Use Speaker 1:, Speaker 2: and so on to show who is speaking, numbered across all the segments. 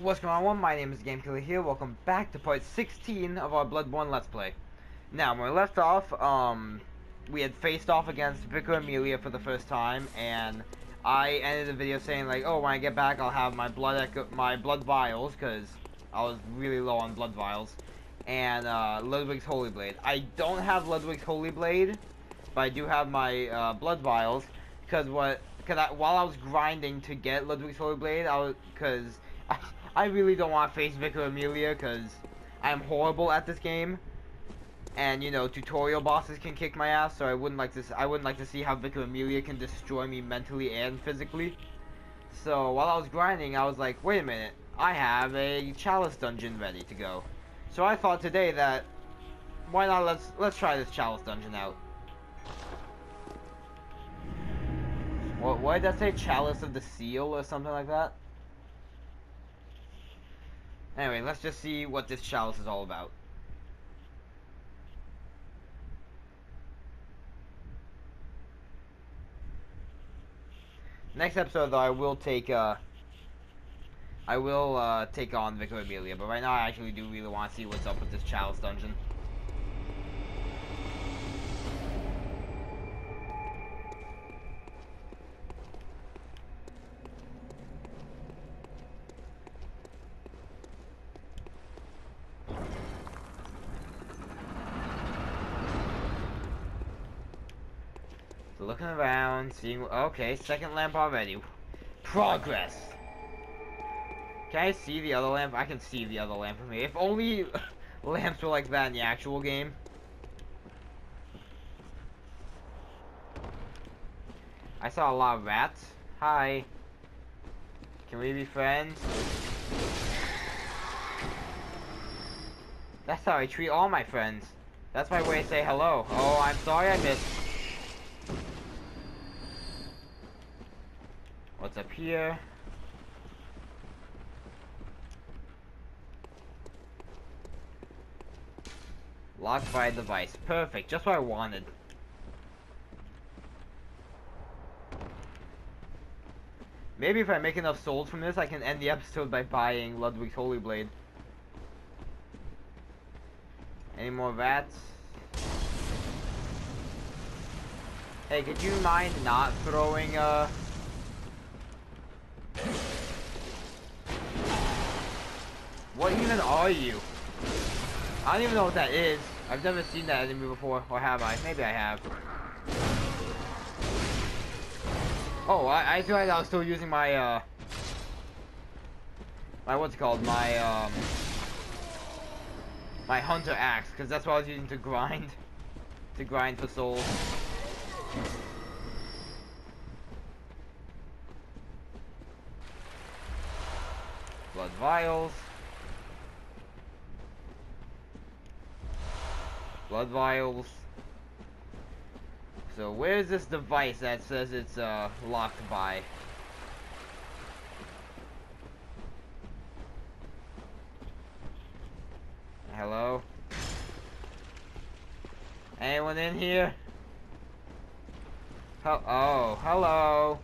Speaker 1: What's going on? My name is GameKilla here. Welcome back to part 16 of our Bloodborne Let's Play. Now, when we left off, um, we had faced off against Vicar Amelia for the first time, and I ended the video saying like, oh, when I get back, I'll have my blood echo my blood vials, because I was really low on blood vials, and uh, Ludwig's Holy Blade. I don't have Ludwig's Holy Blade, but I do have my uh, blood vials, because what, because while I was grinding to get Ludwig's Holy Blade, I was, because I really don't want to face Vicar Amelia because I'm horrible at this game. And you know, tutorial bosses can kick my ass, so I wouldn't like to. I wouldn't like to see how Vicar Amelia can destroy me mentally and physically. So while I was grinding, I was like, wait a minute, I have a chalice dungeon ready to go. So I thought today that why not let's let's try this chalice dungeon out. What what did that say? Chalice of the Seal or something like that? Anyway, let's just see what this chalice is all about. Next episode, though, I will take, uh, I will, uh, take on Vicar Amelia, but right now I actually do really want to see what's up with this chalice dungeon. Okay, second lamp already. Progress! Can I see the other lamp? I can see the other lamp from here. If only lamps were like that in the actual game. I saw a lot of rats. Hi. Can we be friends? That's how I treat all my friends. That's my way to say hello. Oh, I'm sorry I missed. Here? Locked by device. Perfect. Just what I wanted. Maybe if I make enough souls from this, I can end the episode by buying Ludwig's Holy Blade. Any more vats? Hey, could you mind not throwing, uh... What even are you? I don't even know what that is. I've never seen that enemy before, or have I? Maybe I have. Oh, I, I feel like I was still using my, uh... My, what's it called? My, um... My hunter axe, because that's what I was using to grind. To grind for souls. Blood vials. Blood vials. So where's this device that says it's uh, locked by? Hello? Anyone in here? oh, hello.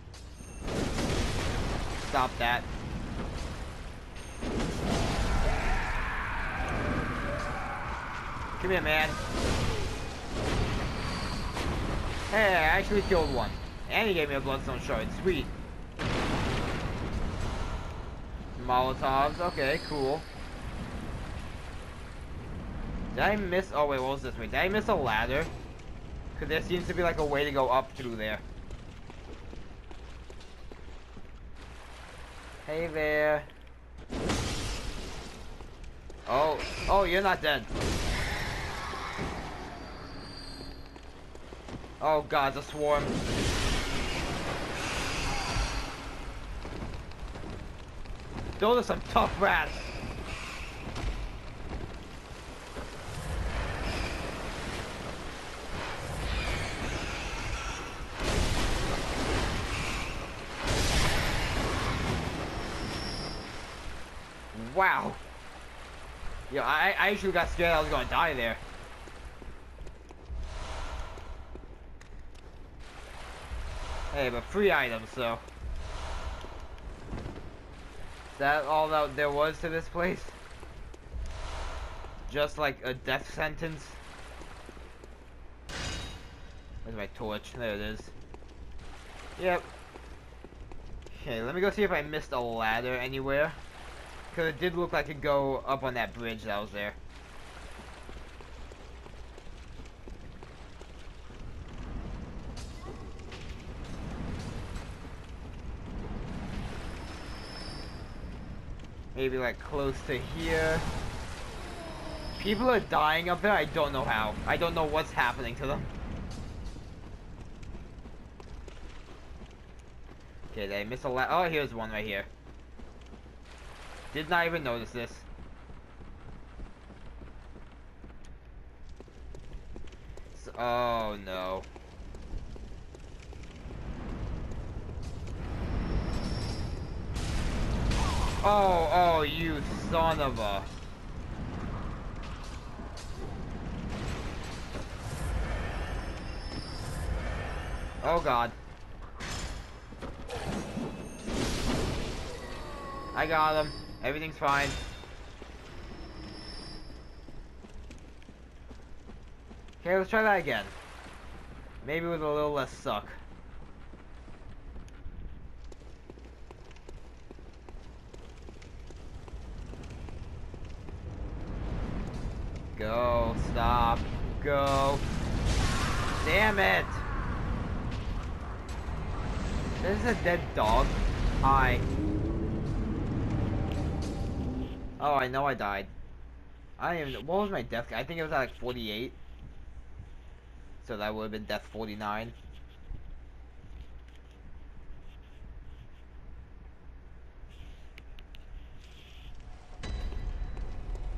Speaker 1: Stop that. Come here, man. Hey, I actually killed one. And he gave me a bloodstone shard. Sweet. Molotovs. Okay, cool. Did I miss... Oh, wait, what was this? Wait, did I miss a ladder? Because there seems to be like a way to go up through there. Hey there. Oh, oh, you're not dead. Oh god, the swarm. Those are some tough rats. Wow. Yeah, I, I actually got scared I was gonna die there. But free items, so. Is that all that there was to this place? Just like a death sentence? Where's my torch? There it is. Yep. Okay, let me go see if I missed a ladder anywhere. Because it did look like it go up on that bridge that was there. Maybe like close to here. People are dying up there, I don't know how. I don't know what's happening to them. Okay, did I miss a la- Oh, here's one right here. Did not even notice this. So, oh, no. Oh, oh, you son of a... Oh god. I got him. Everything's fine. Okay, let's try that again. Maybe with a little less suck. Go, stop, go. Damn it! This is a dead dog. Hi. Oh, I know I died. I don't even. What was my death? I think it was at like 48. So that would have been death 49.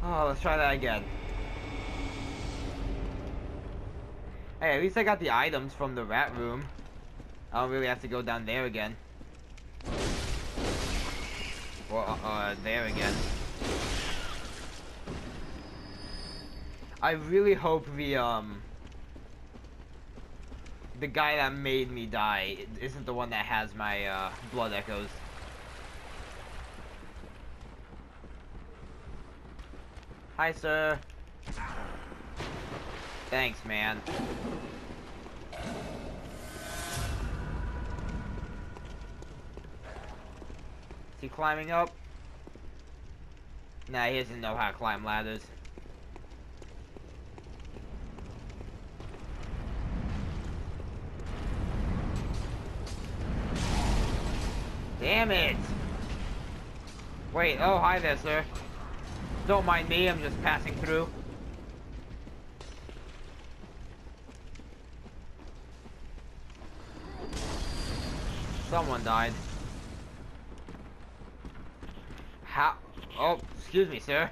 Speaker 1: Oh, let's try that again. Hey, at least I got the items from the rat room. I don't really have to go down there again. Or, uh, uh there again. I really hope the, um... The guy that made me die isn't the one that has my, uh, blood echoes. Hi, sir. Thanks, man. Is he climbing up? Nah, he doesn't know how to climb ladders. Damn it! Wait, oh, hi there, sir. Don't mind me, I'm just passing through. Someone died. How? Oh, excuse me, sir.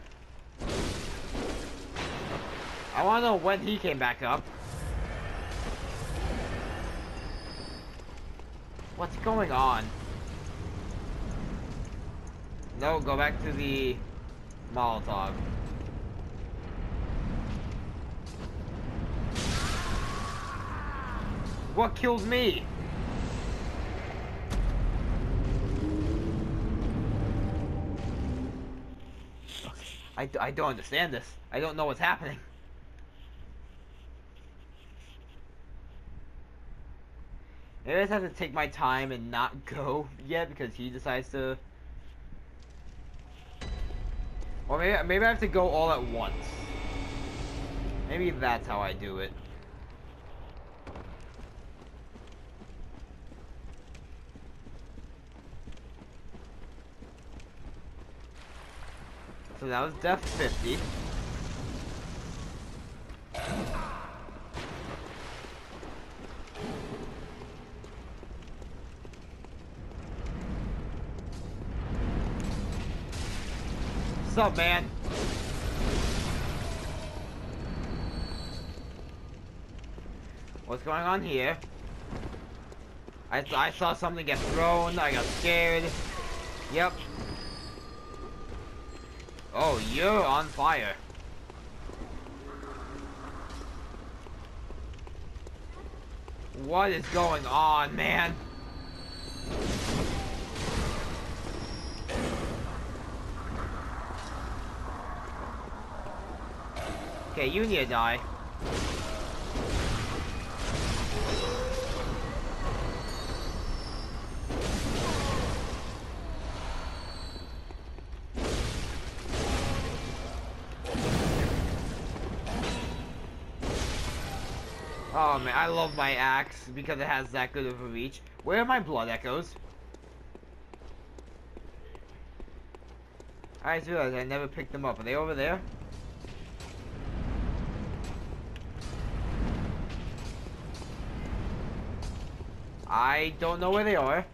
Speaker 1: I want to know when he came back up. What's going on? No, go back to the Molotov. What killed me? I, I don't understand this. I don't know what's happening. Maybe I just have to take my time and not go yet because he decides to or maybe, maybe I have to go all at once. Maybe that's how I do it. So that was death 50. What's up, man? What's going on here? I, I saw something get thrown, I got scared. Yep. Oh, you're on fire. What is going on, man? Okay, you need to die. I love my axe because it has that good of a reach. Where are my blood echoes? I just realized I never picked them up. Are they over there? I don't know where they are.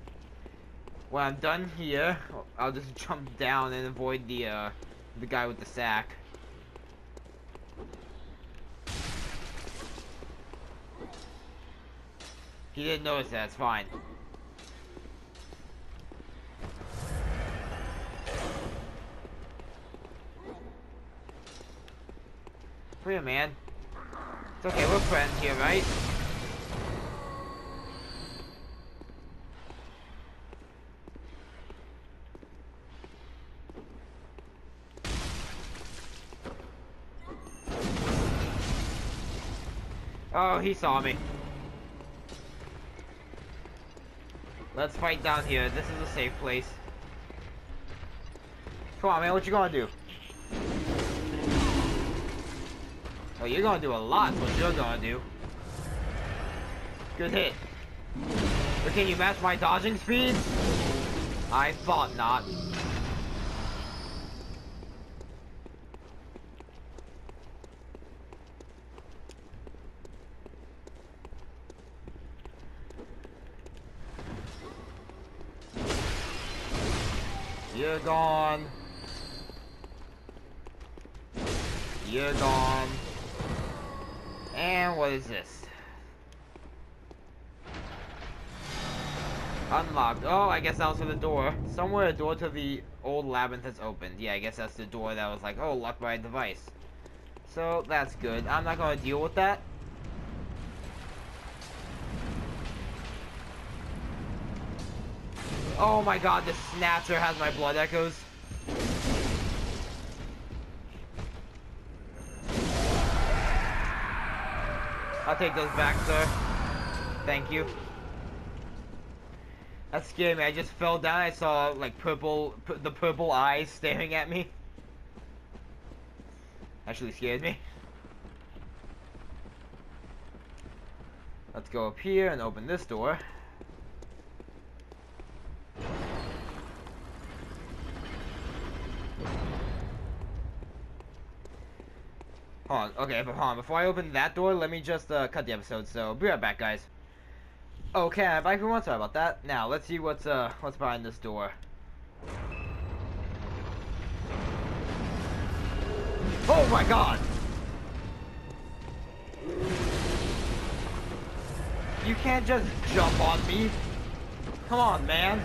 Speaker 1: When I'm done here, I'll just jump down and avoid the uh, the guy with the sack. He didn't notice that, it's fine. Here, man. It's okay, we're friends here, right? Oh, he saw me. Let's fight down here. This is a safe place. Come on, man. What you gonna do? Oh, you're gonna do a lot. What you're gonna do. Good hit. But can you match my dodging speed? I thought not. You're gone. You're gone. And what is this? Unlocked. Oh, I guess that was for the door. Somewhere a door to the old labyrinth has opened. Yeah, I guess that's the door that was like, oh, locked by a device. So, that's good. I'm not gonna deal with that. Oh my god, the Snatcher has my blood echoes. I'll take those back, sir. Thank you. That scared me. I just fell down. I saw, like, purple, the purple eyes staring at me. Actually scared me. Let's go up here and open this door. Hold on, okay, but hold on. Before I open that door, let me just uh, cut the episode. So, be right back, guys. Okay, I'm back for one. Sorry about that. Now, let's see what's uh what's behind this door. Oh my god! You can't just jump on me. Come on, man.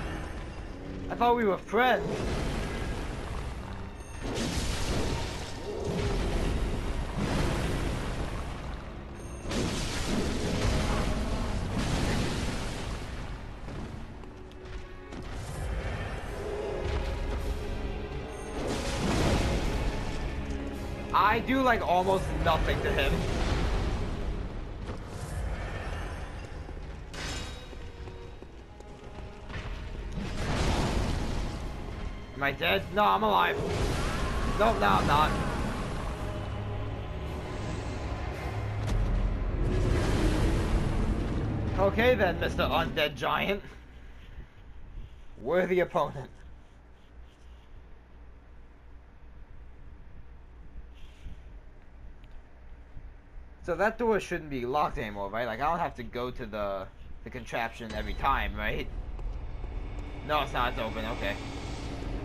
Speaker 1: I thought we were friends. Like almost nothing to him. Am I dead? No, I'm alive. No, no, I'm not. Okay then, Mr. Undead Giant. Worthy opponent. So that door shouldn't be locked anymore, right? Like, I don't have to go to the, the contraption every time, right? No, it's not. It's open. Okay.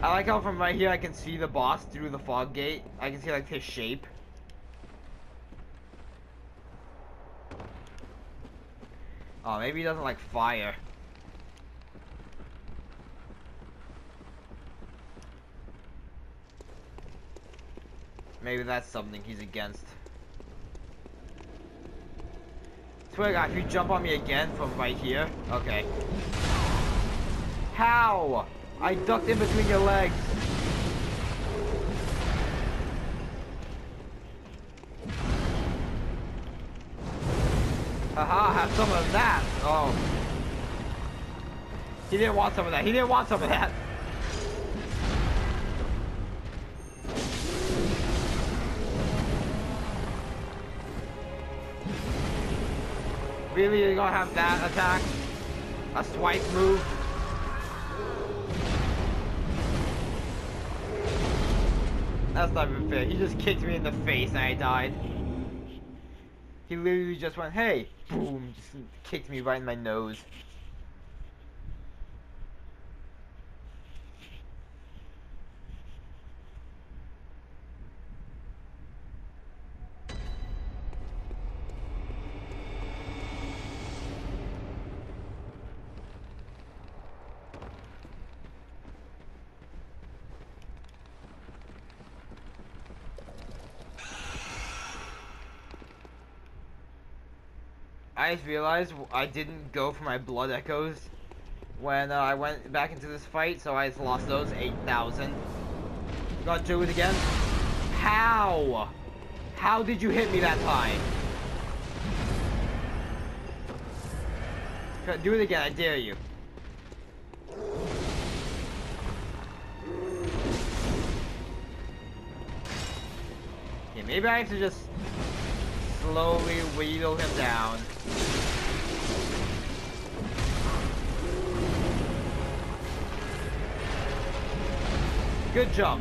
Speaker 1: I like how from right here I can see the boss through the fog gate. I can see, like, his shape. Oh, maybe he doesn't like fire. Maybe that's something he's against. Swear God, if you jump on me again from right here, okay. How? I ducked in between your legs. Haha, have some of that. Oh. He didn't want some of that. He didn't want some of that. Really, you're gonna have that attack? A swipe move? That's not even fair. He just kicked me in the face and I died. He literally just went, hey, boom, just kicked me right in my nose. I just realized I didn't go for my blood echoes when uh, I went back into this fight, so I just lost those 8,000. Gotta do it again. How? How did you hit me that time? Do it again, I dare you. Okay, maybe I have to just slowly wheedle him down. Good job.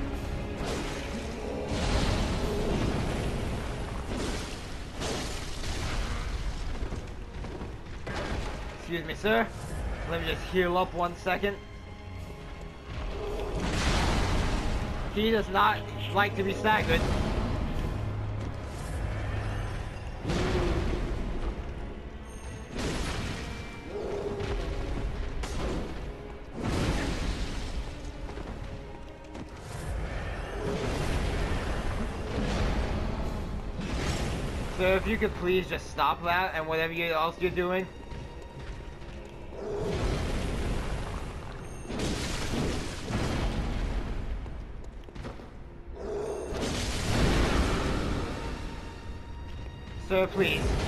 Speaker 1: Excuse me, sir. Let me just heal up one second. He does not like to be staggered. If you could please just stop that and whatever else you're doing. Sir, please.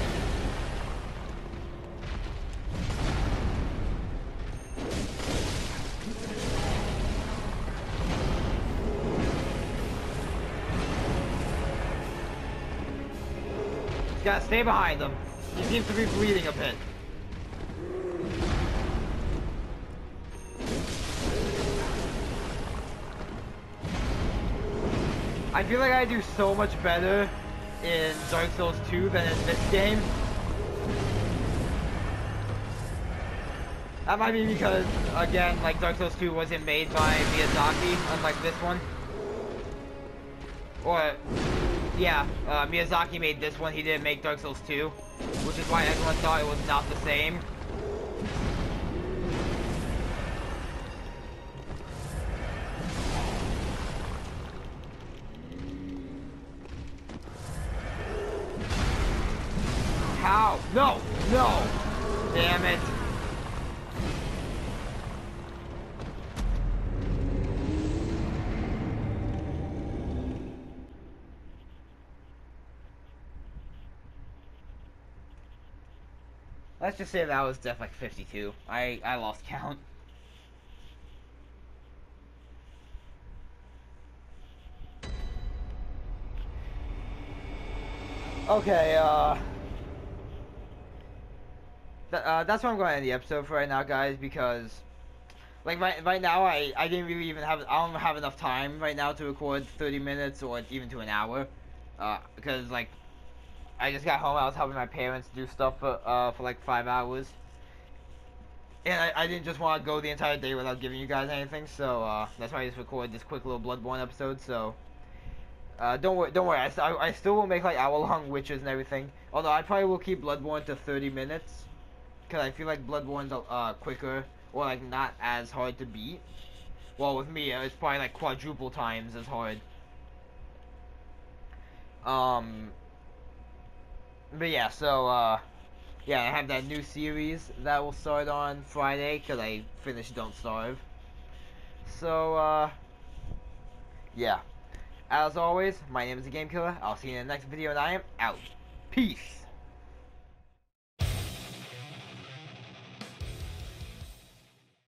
Speaker 1: Stay behind them. He seems to be bleeding a bit. I feel like I do so much better in Dark Souls 2 than in this game. That might be because, again, like Dark Souls 2 wasn't made by Miyazaki, unlike this one. Or, yeah, uh, Miyazaki made this one, he didn't make Dark Souls 2, which is why everyone thought it was not the same. Just say that was death like 52. I, I lost count. Okay, uh... Th uh, that's what I'm going to end the episode for right now, guys, because... Like, right, right now, I, I didn't really even have... I don't have enough time right now to record 30 minutes or even to an hour. Uh, because, like, I just got home. I was helping my parents do stuff for uh, for like five hours, and I, I didn't just want to go the entire day without giving you guys anything. So uh, that's why I just recorded this quick little Bloodborne episode. So uh, don't worry, don't worry. I, I, still will make like hour long witches and everything. Although I probably will keep Bloodborne to 30 minutes, because I feel like Bloodborne's uh, quicker or like not as hard to beat. Well, with me, it's probably like quadruple times as hard. Um, but yeah, so, uh, yeah, I have that new series that will start on Friday because I finished Don't Starve. So, uh, yeah. As always, my name is the Game Killa. I'll see you in the next video, and I am out. Peace.